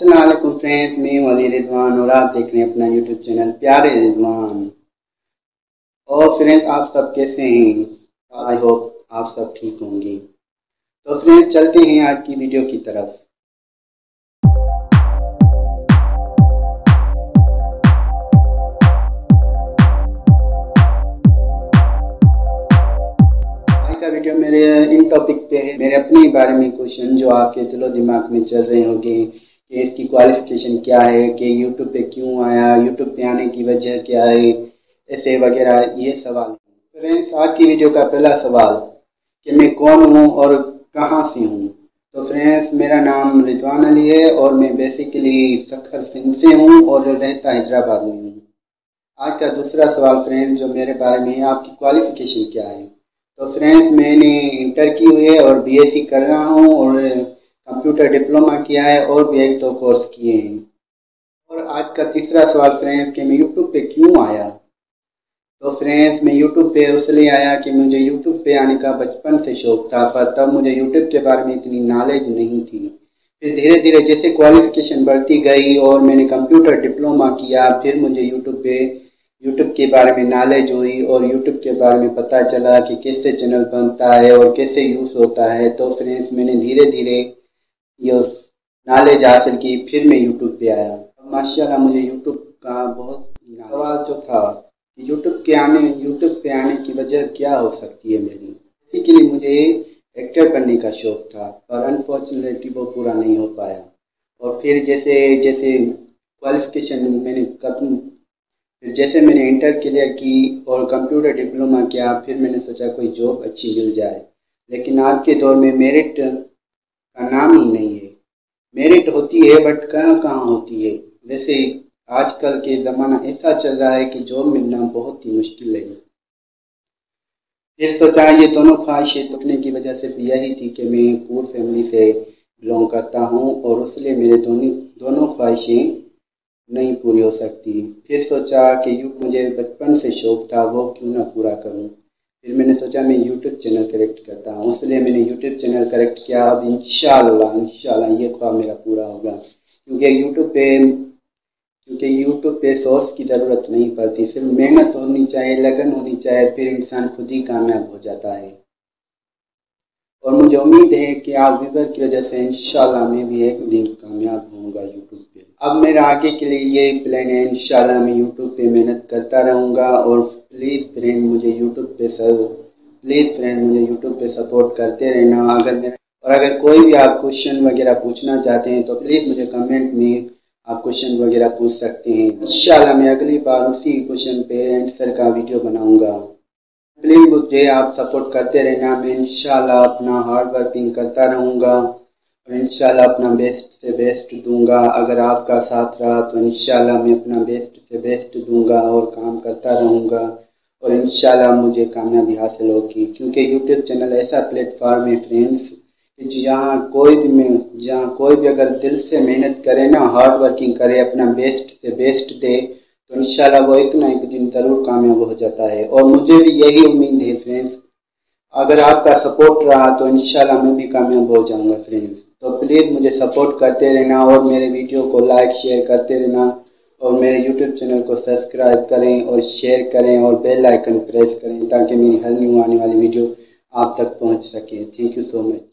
السلام علیکم فرینڈ میں ہوں علی رضوان اور آپ دیکھ رہے ہیں اپنا یوٹیوب چینل پیارے رضوان اور فرینڈ، آپ سب کیسے ہیں؟ آئی ہوپ آپ سب ٹھیک ہوں گے۔ تو فرینڈ، چلتے ہیں آج کی ویڈیو کی طرف۔ کا ویڈیو میرے ان ٹاپک پہ ہے۔ میرے اپنے بارے میں کوشچن جو آپ کے دل و دماغ میں چل رہے ہوں گے۔ کہ اس کی کوالیفیکیشن کیا ہے، کہ یوٹیوب پہ کیوں آیا یوٹیوب پہ آنے کی وجہ کیا ہے، ایسے وغیرہ یہ سوال۔ فرینڈس آج کی ویڈیو کا پہلا سوال، کہ میں کون ہوں اور کہاں سے ہوں؟ تو فرینڈس میرا نام رضوان علی ہے اور میں بیسیکلی سکھر سنگھ سے ہوں اور رہتا حیدرآباد میں ہوں۔ آج کا دوسرا سوال فرینڈ جو میرے بارے میں آپ کی کوالیفیکیشن کیا ہے؟ تو فرینڈس میں نے انٹر کی ہوئی ہے اور بی ایس سی کر رہا ہوں اور کمپیوٹر ڈپلومہ کیا ہے اور بھی ایک دو کورس کیے ہیں۔ اور آج کا تیسرا سوال فرینڈس کہ میں یوٹیوب پہ کیوں آیا؟ تو فرینڈس میں یوٹیوب پہ اس لیے آیا کہ مجھے یوٹیوب پہ آنے کا بچپن سے شوق تھا، پر تب مجھے یوٹیوب کے بارے میں اتنی نالج نہیں تھی۔ پھر دھیرے دھیرے جیسے کوالیفیکیشن بڑھتی گئی اور میں نے کمپیوٹر ڈپلومہ کیا، پھر مجھے یوٹیوب پہ یوٹیوب کے بارے میں نالج ہوئی اور یوٹیوب کے بارے میں پتہ چلا کہ کیسے چینل بنتا ہے اور کیسے یوز ہوتا ہے۔ تو فرینڈس میں نے دھیرے دھیرے یہ نالج حاصل کی پھر میں یوٹیوب پہ آیا۔ ماشاء اللہ مجھے یوٹیوب کا بہت سوال جو تھا کہ یوٹیوب کے آنے، یوٹیوب پہ آنے کی وجہ کیا ہو سکتی ہے میری؟ اسی کے لیے مجھے ایکٹر بننے کا شوق تھا پر انفارچونیٹلی وہ پورا نہیں ہو پایا۔ اور پھر جیسے جیسے کوالیفیکیشن میں نے پھر جیسے میں نے انٹر کلیئر کی اور کمپیوٹر ڈپلومہ کیا، پھر میں نے سوچا کوئی جاب اچھی مل جائے۔ لیکن آج کے دور میں میرٹ کا نام ہی نہیں ہے۔ میرٹ ہوتی ہے بٹ کہاں کہاں ہوتی ہے؟ ویسے آج کل کے زمانہ ایسا چل رہا ہے کہ جاب ملنا بہت ہی مشکل ہے۔ پھر سوچا یہ دونوں خواہشیں توڑنے کی وجہ سے یہی تھی کہ میں پور فیملی سے بلونگ کرتا ہوں اور اس لیے میرے دونوں دونوں خواہشیں نہیں پوری ہو سکتی۔ پھر سوچا کہ یو مجھے بچپن سے شوق تھا، وہ کیوں نہ پورا کروں؟ پھر میں نے سوچا میں یوٹیوب چینل کریکٹ کرتا ہوں، اس لیے میں نے یوٹیوب چینل کریکٹ کیا۔ اب ان شاء اللہ ان شاء اللہ یہ خواب میرا پورا ہوگا۔ کیونکہ یوٹیوب پہ، کیونکہ یوٹیوب پہ سورس کی ضرورت نہیں پڑتی، صرف محنت ہونی چاہیے، لگن ہونی چاہیے، پھر انسان خود ہی کامیاب ہو جاتا ہے۔ اور مجھے امید ہے کہ آپ ویور کی وجہ سے انشاءاللہ میں بھی ایک دن کامیاب ہوں گا یوٹیوب پہ۔ اب میرا آگے کے لیے یہ پلان ہے، انشاءاللہ میں یوٹیوب پہ محنت کرتا رہوں گا اور پلیز فرینڈ مجھے یوٹیوب پہ سر پلیز فرینڈ مجھے یوٹیوب پہ سپورٹ کرتے رہنا۔ اگر میرا اور اگر کوئی بھی آپ کوشچن وغیرہ پوچھنا چاہتے ہیں تو پلیز مجھے کمنٹ میں آپ کوشچن وغیرہ پوچھ سکتے ہیں۔ انشاءاللہ میں اگلی بار اسی کوشچن پہ آنسر کا ویڈیو بناؤں گا۔ پلیز مجھے آپ سپورٹ کرتے رہنا۔ میں انشاءاللہ اپنا ہارڈ ورکنگ کرتا رہوں گا۔ اور انشاءاللہ اپنا بیسٹ سے بیسٹ دوں گا۔ اگر آپ کا ساتھ رہا تو انشاءاللہ میں اپنا بیسٹ سے بیسٹ دوں گا اور کام کرتا رہوں گا۔ اور انشاءاللہ مجھے کامیابی حاصل ہوگی، کیونکہ یوٹیوب چینل ایسا پلیٹ فارم ہے فرینڈس کہ جی جہاں کوئی بھی میں، جہاں کوئی بھی اگر دل سے محنت کرے نا ہارڈ ورکنگ کرے، اپنا بیسٹ سے بیسٹ دے، تو انشاءاللہ وہ ایک نہ ایک دن ضرور کامیاب ہو جاتا ہے۔ اور مجھے بھی یہی امید ہے فرینڈس اگر آپ کا سپورٹ رہا تو انشاءاللہ میں بھی کامیاب ہو جاؤں گا فرینڈس تو پلیز مجھے سپورٹ کرتے رہنا اور میرے ویڈیو کو لائک شیئر کرتے رہنا۔ اور میرے یوٹیوب چینل کو سبسکرائب کریں اور شیئر کریں اور بیل آئکن پریس کریں تاکہ میری ہر نیو آنے والی ویڈیو آپ تک پہنچ سکے۔ Thank you so much